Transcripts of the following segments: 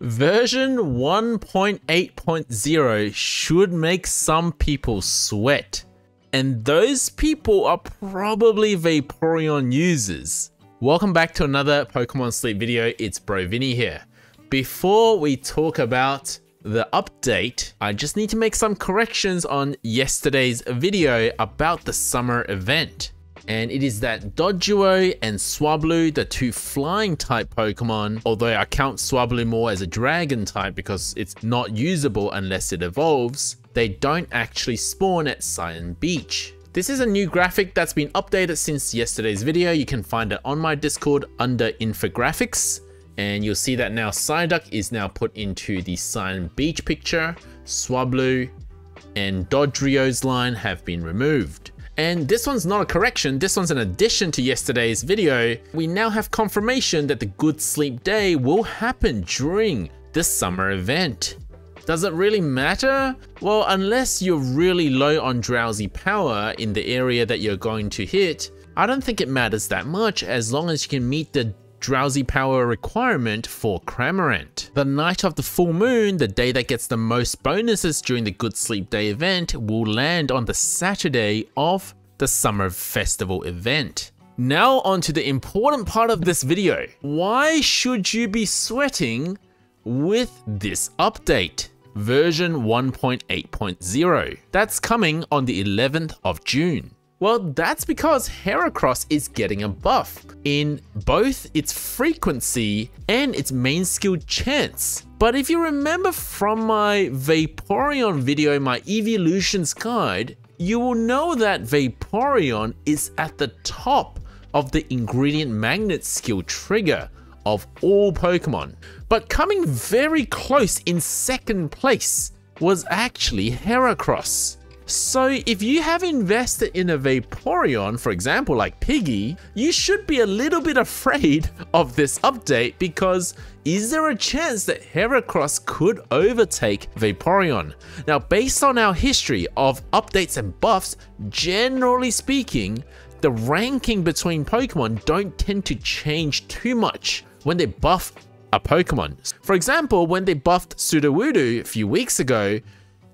Version 1.8.0 should make some people sweat. And those people are probably Vaporeon users. Welcome back to another Pokemon Sleep video, it's Brovinnie here. Before we talk about the update, I just need to make some corrections on yesterday's video about the summer event. And it is that Doduo and Swablu, the two flying type Pokemon, although I count Swablu more as a dragon type because it's not usable unless it evolves, they don't actually spawn at Cyan Beach. This is a new graphic that's been updated since yesterday's video. You can find it on my Discord under infographics. And you'll see that now Psyduck is now put into the Cyan Beach picture. Swablu and Dodrio's line have been removed. And this one's not a correction, this one's an addition to yesterday's video. We now have confirmation that the Good Sleep Day will happen during this summer event. Does it really matter? Well, unless you're really low on drowsy power in the area that you're going to hit, I don't think it matters that much as long as you can meet the drowsy power requirement for Cramorant. The night of the full moon, the day that gets the most bonuses during the Good Sleep Day event, will land on the Saturday of the Summer Festival event. Now on to the important part of this video. Why should you be sweating with this update? Version 1.8.0. That's coming on the 11th of June. Well, that's because Heracross is getting a buff in both its frequency and its main skill chance. But if you remember from my Vaporeon video, my Evolutions guide, you will know that Vaporeon is at the top of the ingredient magnet skill trigger of all Pokemon. But coming very close in second place was actually Heracross. So if you have invested in a Vaporeon, for example like Piggy, you should be a little bit afraid of this update because is there a chance that Heracross could overtake Vaporeon? Now based on our history of updates and buffs, generally speaking, the ranking between Pokemon don't tend to change too much when they buff a Pokemon. For example, when they buffed Sudowoodo a few weeks ago,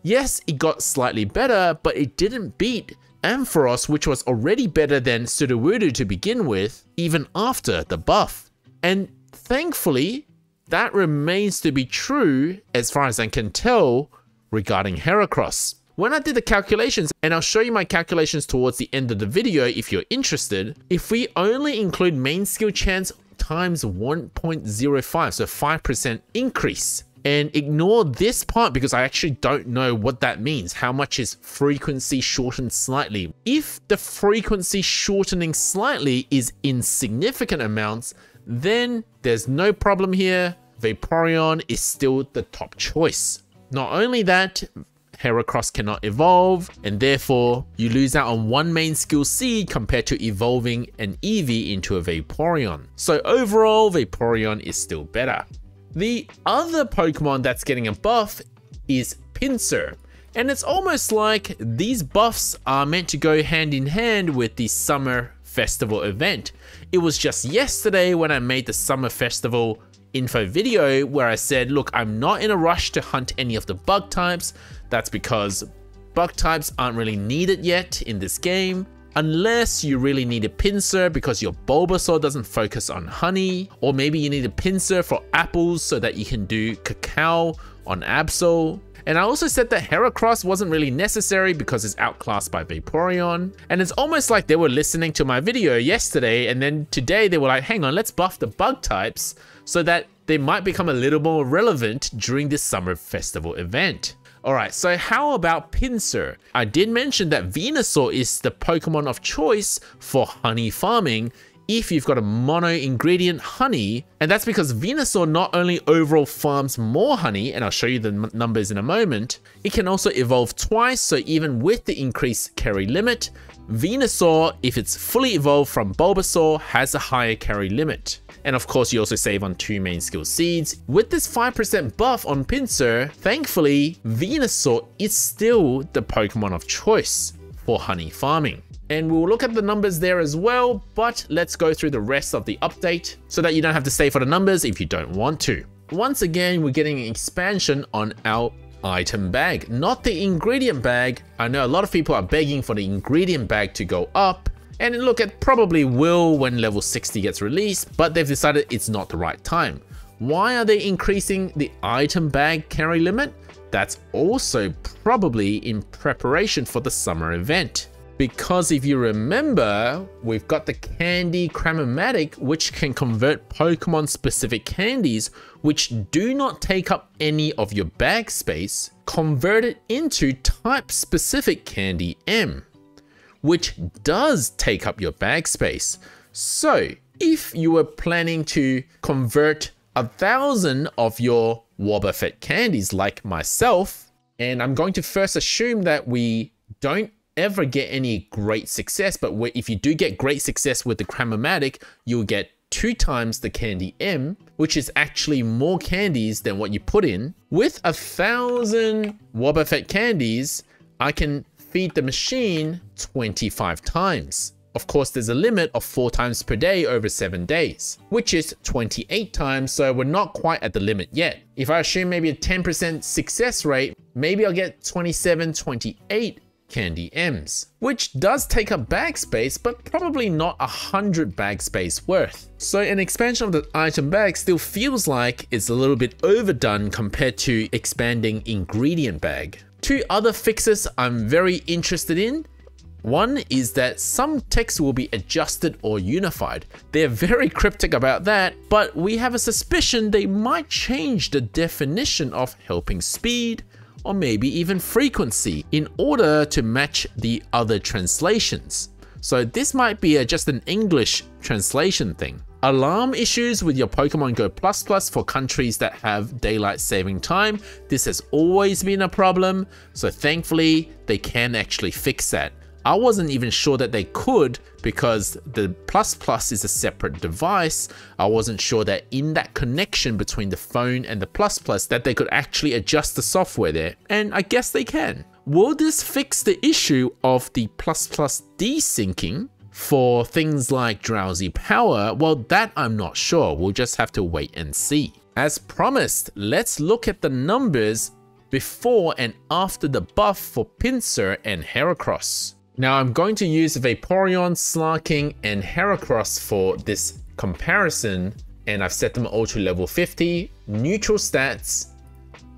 Yes, it got slightly better, but it didn't beat Ampharos, which was already better than Sudowoodo to begin with, even after the buff. And thankfully, that remains to be true as far as I can tell regarding Heracross. When I did the calculations, and I'll show you my calculations towards the end of the video if you're interested, if we only include main skill chance times 1.05, so 5% increase, and ignore this part because I actually don't know what that means. How much is frequency shortened slightly? If the frequency shortening slightly is insignificant amounts, then there's no problem here. Vaporeon is still the top choice. Not only that, Heracross cannot evolve, and therefore you lose out on one main skill seed compared to evolving an Eevee into a Vaporeon. So overall, Vaporeon is still better. The other Pokemon that's getting a buff is Pinsir. And it's almost like these buffs are meant to go hand in hand with the Summer Festival event. It was just yesterday when I made the Summer Festival info video where I said, look, I'm not in a rush to hunt any of the bug types. That's because bug types aren't really needed yet in this game unless you really need a Pinsir because your Bulbasaur doesn't focus on honey, or maybe you need a Pinsir for apples so that you can do cacao on Absol. And I also said that Heracross wasn't really necessary because it's outclassed by Vaporeon. And it's almost like they were listening to my video yesterday and then today they were like, hang on, let's buff the bug types so that they might become a little more relevant during this summer festival event. Alright, so how about Pinsir? I did mention that Venusaur is the Pokemon of choice for honey farming if you've got a mono ingredient honey, and that's because Venusaur not only overall farms more honey, and I'll show you the numbers in a moment, it can also evolve twice, so even with the increased carry limit, Venusaur, if it's fully evolved from Bulbasaur, has a higher carry limit. And of course, you also save on two main skill seeds. With this 5% buff on Pinsir, thankfully, Venusaur is still the Pokemon of choice for honey farming. And we'll look at the numbers there as well, but let's go through the rest of the update so that you don't have to stay for the numbers if you don't want to. once again, we're getting an expansion on our item bag, not the ingredient bag. I know a lot of people are begging for the ingredient bag to go up, and look, it probably will when level 60 gets released, but they've decided it's not the right time. Why are they increasing the item bag carry limit? That's also probably in preparation for the summer event. Because if you remember, we've got the Candy Cram-O-Matic which can convert Pokemon specific candies which do not take up any of your bag space, convert it into type specific Candy M, which does take up your bag space. So if you were planning to convert a thousand of your Wobbuffet candies like myself, and I'm going to first assume that we don't ever get any great success, but if you do get great success with the Cram-O-Matic, you'll get two times the candy M, which is actually more candies than what you put in. With a thousand Wobbuffet candies, I can feed the machine 25 times. Of course, there's a limit of 4 times per day over 7 days, which is 28 times, so we're not quite at the limit yet. If I assume maybe a 10% success rate, maybe I'll get 27, 28 Candy M's, which does take up bag space, but probably not 100 bag space worth. So an expansion of the item bag still feels like it's a little bit overdone compared to expanding ingredient bag. Two other fixes I'm very interested in one is that some text will be adjusted or unified. They're very cryptic about that, but we have a suspicion they might change the definition of helping speed, or maybe even frequency, in order to match the other translations. So this might be a, just an English translation thing. Alarm issues with your Pokemon Go Plus Plus for countries that have daylight saving time. This has always been a problem, so thankfully they can actually fix that. I wasn't even sure that they could because the Plus Plus is a separate device. I wasn't sure that in that connection between the phone and the Plus Plus that they could actually adjust the software there. And I guess they can. Will this fix the issue of the Plus Plus desyncing for things like drowsy power? Well, that I'm not sure. We'll just have to wait and see. As promised, let's look at the numbers before and after the buff for Pinsir and Heracross. Now I'm going to use Vaporeon, Slaking, and Heracross for this comparison, and I've set them all to level 50. Neutral stats,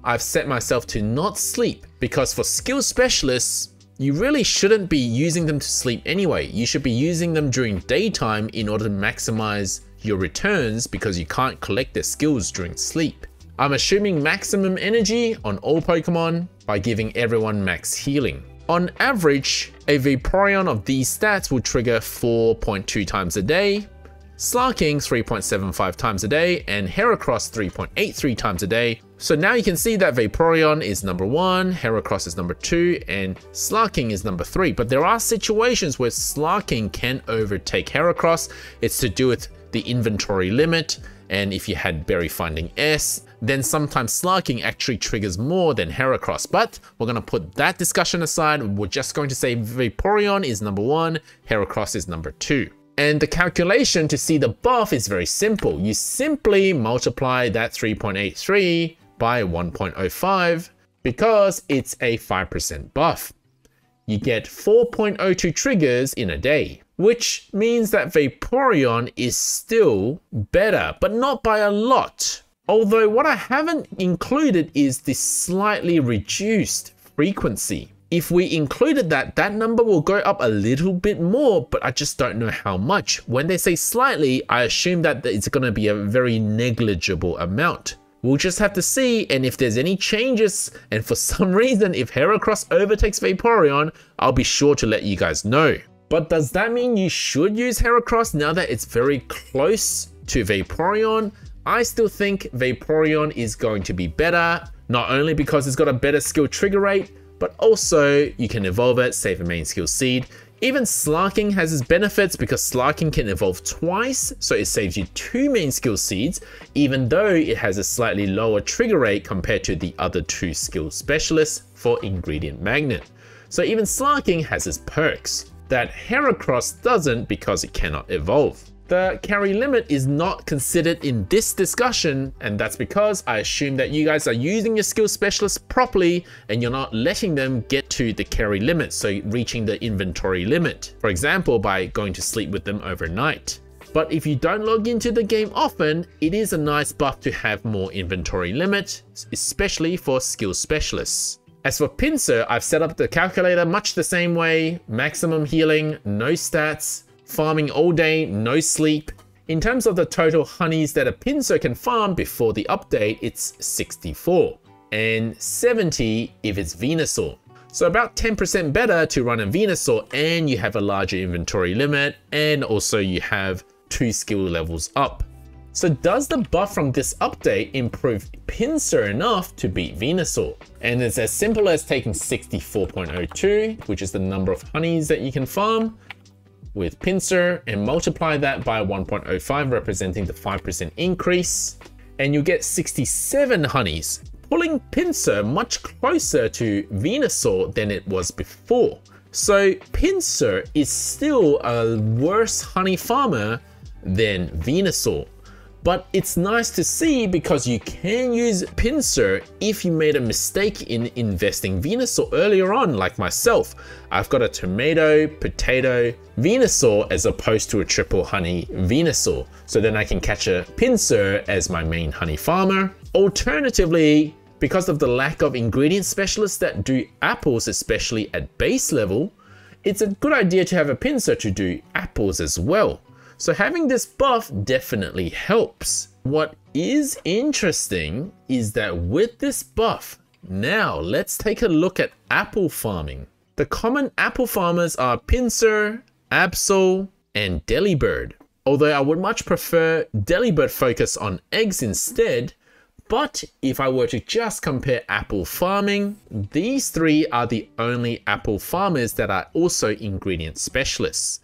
I've set myself to not sleep, because for skill specialists, you really shouldn't be using them to sleep anyway. You should be using them during daytime in order to maximize your returns because you can't collect their skills during sleep. I'm assuming maximum energy on all Pokemon by giving everyone max healing. On average, a Vaporeon of these stats will trigger 4.2 times a day, Slaking 3.75 times a day, and Heracross 3.83 times a day. So now you can see that Vaporeon is number 1, Heracross is number 2, and Slaking is number 3. But there are situations where Slaking can overtake Heracross. It's to do with the inventory limit, and if you had Berry Finding S, then sometimes Slaking actually triggers more than Heracross. But we're going to put that discussion aside. We're just going to say Vaporeon is number one, Heracross is number two. And the calculation to see the buff is very simple. You simply multiply that 3.83 by 1.05 because it's a 5% buff. You get 4.02 triggers in a day, which means that Vaporeon is still better, but not by a lot. Although what I haven't included is the slightly reduced frequency. If we included that, that number will go up a little bit more, but I just don't know how much. When they say slightly, I assume that it's going to be a very negligible amount. We'll just have to see, and if there's any changes, and for some reason, if Heracross overtakes Vaporeon, I'll be sure to let you guys know. But does that mean you should use Heracross now that it's very close to Vaporeon? I still think Vaporeon is going to be better, not only because it's got a better skill trigger rate, but also you can evolve it, save a main skill seed. Even Slaking has its benefits because Slaking can evolve twice, so it saves you two main skill seeds, even though it has a slightly lower trigger rate compared to the other two skill specialists for Ingredient Magnet. So even Slaking has its perks, that Heracross doesn't because it cannot evolve. The carry limit is not considered in this discussion, and that's because I assume that you guys are using your skill specialist properly and you're not letting them get to the carry limit, so reaching the inventory limit. For example, by going to sleep with them overnight. But if you don't log into the game often, it is a nice buff to have more inventory limit, especially for skill specialists. As for Pinsir, I've set up the calculator much the same way, maximum healing, no stats, farming all day, no sleep. In terms of the total honeys that a Pinsir can farm before the update, it's 64, and 70 if it's Venusaur. So about 10% better to run a Venusaur and you have a larger inventory limit and also you have two skill levels up. So does the buff from this update improve Pinsir enough to beat Venusaur? And it's as simple as taking 64.02, which is the number of honeys that you can farm, with Pinsir and multiply that by 1.05 representing the 5% increase and you get 67 honeys, pulling Pinsir much closer to Venusaur than it was before. So Pinsir is still a worse honey farmer than Venusaur. But it's nice to see because you can use Pinsir if you made a mistake in investing Venusaur earlier on, like myself. I've got a tomato, potato, Venusaur as opposed to a triple honey Venusaur. So then I can catch a Pinsir as my main honey farmer. Alternatively, because of the lack of ingredient specialists that do apples, especially at base level, it's a good idea to have a Pinsir to do apples as well. So having this buff definitely helps. What is interesting is that with this buff, now let's take a look at apple farming. The common apple farmers are Pinsir, Absol, and Delibird. Although I would much prefer Delibird focus on eggs instead, but if I were to just compare apple farming, these three are the only apple farmers that are also ingredient specialists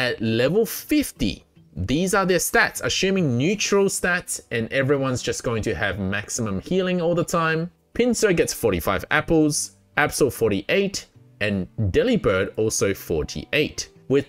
at level 50. These are their stats, assuming neutral stats and everyone's just going to have maximum healing all the time. Pinsir gets 45 apples, Absol 48, and Delibird also 48, with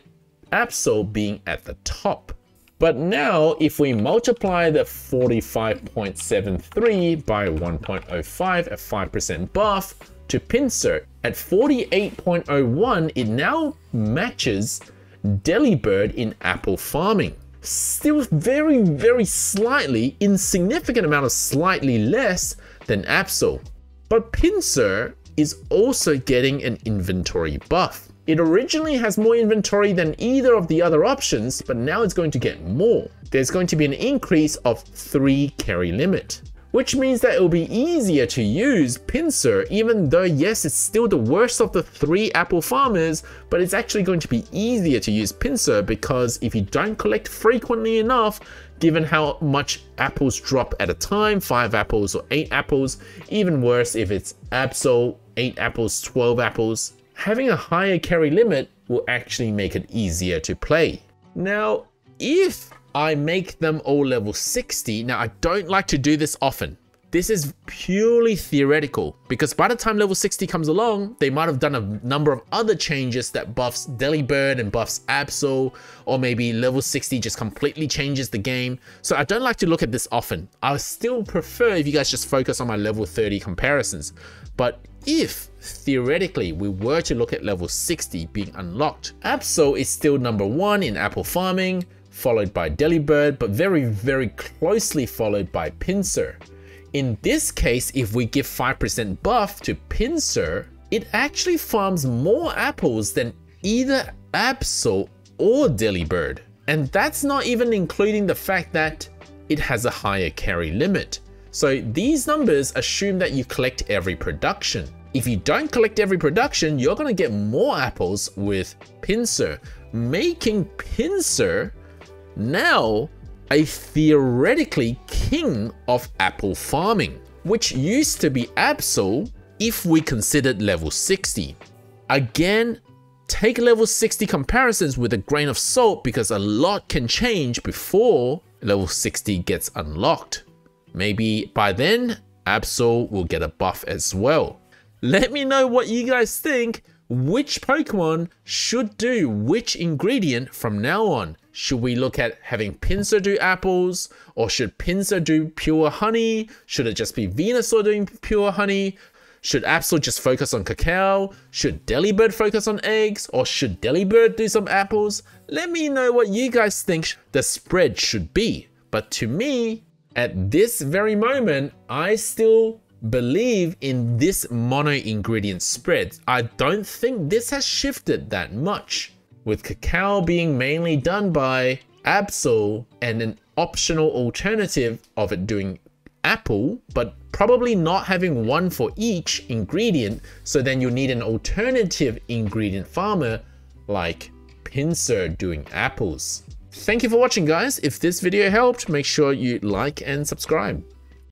Absol being at the top. But now, if we multiply the 45.73 by 1.05 at 5% buff to Pinsir, at 48.01, it now matches Delibird in apple farming. Still very, very slightly, insignificant amount of slightly less than Absol. But Pinsir is also getting an inventory buff. It originally has more inventory than either of the other options, but now it's going to get more. There's going to be an increase of 3 carry limit which means that it will be easier to use Pinsir, even though yes it's still the worst of the three apple farmers but it's actually going to be easier to use Pinsir because if you don't collect frequently enough given how much apples drop at a time 5 apples or 8 apples even worse if it's Absol 8 apples 12 apples having a higher carry limit will actually make it easier to play. Now if I make them all level 60. Now, I don't like to do this often. This is purely theoretical because by the time level 60 comes along, they might have done a number of other changes that buffs Delibird and buffs Absol, or maybe level 60 just completely changes the game. So I don't like to look at this often. I still prefer if you guys just focus on my level 30 comparisons. But if theoretically we were to look at level 60 being unlocked, Absol is still number one in apple farming, followed by Delibird, but very, very closely followed by Pinsir. In this case, if we give 5% buff to Pinsir, it actually farms more apples than either Absol or Delibird. And that's not even including the fact that it has a higher carry limit. So these numbers assume that you collect every production. If you don't collect every production, you're gonna get more apples with Pinsir, making Pinsir now a theoretically king of apple farming, which used to be Absol if we considered level 60. Again, take level 60 comparisons with a grain of salt because a lot can change before level 60 gets unlocked. Maybe by then, Absol will get a buff as well. Let me know what you guys think which Pokemon should do which ingredient from now on. Should we look at having Pinsir do apples? Or should Pinsir do pure honey? Should it just be Venusaur doing pure honey? Should Absol just focus on cacao? Should Delibird focus on eggs? Or should Delibird do some apples? Let me know what you guys think the spread should be. But to me, at this very moment, I still believe in this mono ingredient spread. I don't think this has shifted that much with cacao being mainly done by Absol and an optional alternative of it doing apple, but probably not having one for each ingredient, so then you need an alternative ingredient farmer like Pinsir doing apples. Thank you for watching guys. If this video helped, make sure you like and subscribe.